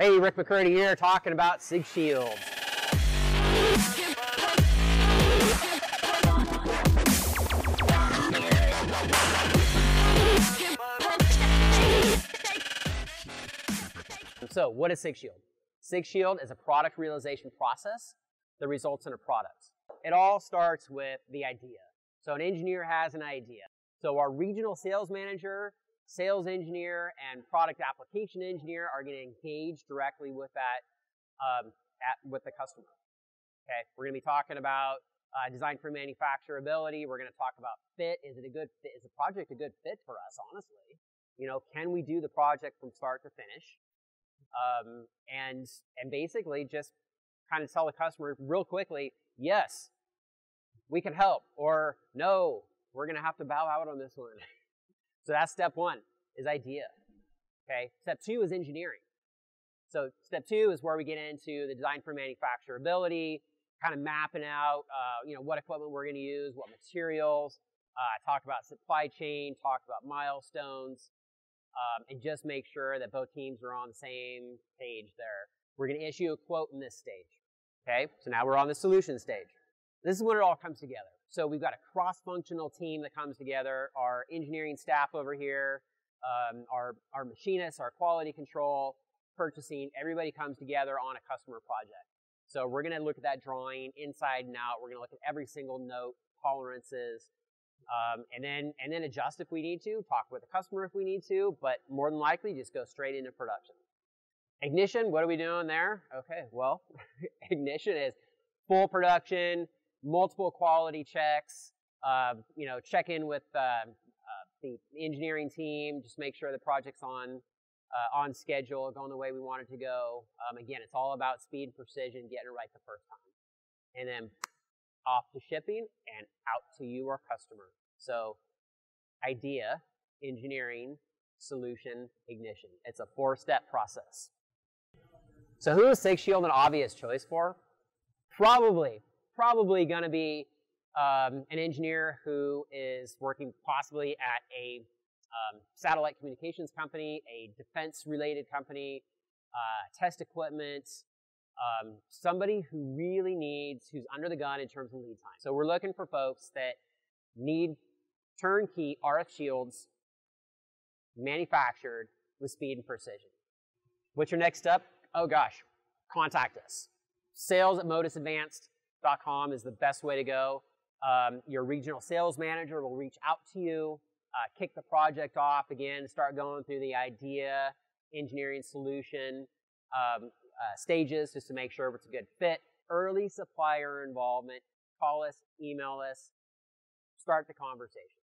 Hey, Rick McCurdy here talking about SigShields. So, what is SigShield? SIG Shield is a product realization process that results in a product. It all starts with the idea. So, an engineer has an idea. So, our regional sales manager sales engineer and product application engineer are going to engage directly with that um, at, with the customer. Okay, we're going to be talking about uh, design for manufacturability. We're going to talk about fit. Is it a good fit? Is the project a good fit for us? Honestly, you know, can we do the project from start to finish? Um, and and basically just kind of tell the customer real quickly, yes, we can help, or no, we're going to have to bow out on this one. So that's step one, is idea. Okay. Step two is engineering. So step two is where we get into the design for manufacturability, kind of mapping out, uh, you know, what equipment we're going to use, what materials. Uh, talk about supply chain, talk about milestones, um, and just make sure that both teams are on the same page there. We're going to issue a quote in this stage. Okay, so now we're on the solution stage. This is when it all comes together. So we've got a cross-functional team that comes together, our engineering staff over here, um, our, our machinists, our quality control, purchasing, everybody comes together on a customer project. So we're going to look at that drawing inside and out. We're going to look at every single note, tolerances, um, and then and then adjust if we need to. Talk with the customer if we need to, but more than likely just go straight into production. Ignition, what are we doing there? Okay, well, ignition is full production, multiple quality checks, uh, you know, check in with uh, uh, the engineering team, just make sure the project's on uh, on schedule, going the way we want it to go. Um, again, it's all about speed precision, getting it right the first time. And then off to shipping and out to you, our customer. So idea, engineering, solution, ignition. It's a four-step process. So who is SigShield an obvious choice for? Probably probably going to be um, an engineer who is working possibly at a um, satellite communications company, a defense-related company, uh, test equipment, um, somebody who really needs, who's under the gun in terms of lead time. So we're looking for folks that need turnkey RF shields manufactured with speed and precision. What's your next step? Oh gosh, contact us. Sales at Modus Advanced com is the best way to go. Um, your regional sales manager will reach out to you, uh, kick the project off again, start going through the idea, engineering solution um, uh, stages just to make sure it's a good fit. Early supplier involvement. Call us, email us, start the conversation.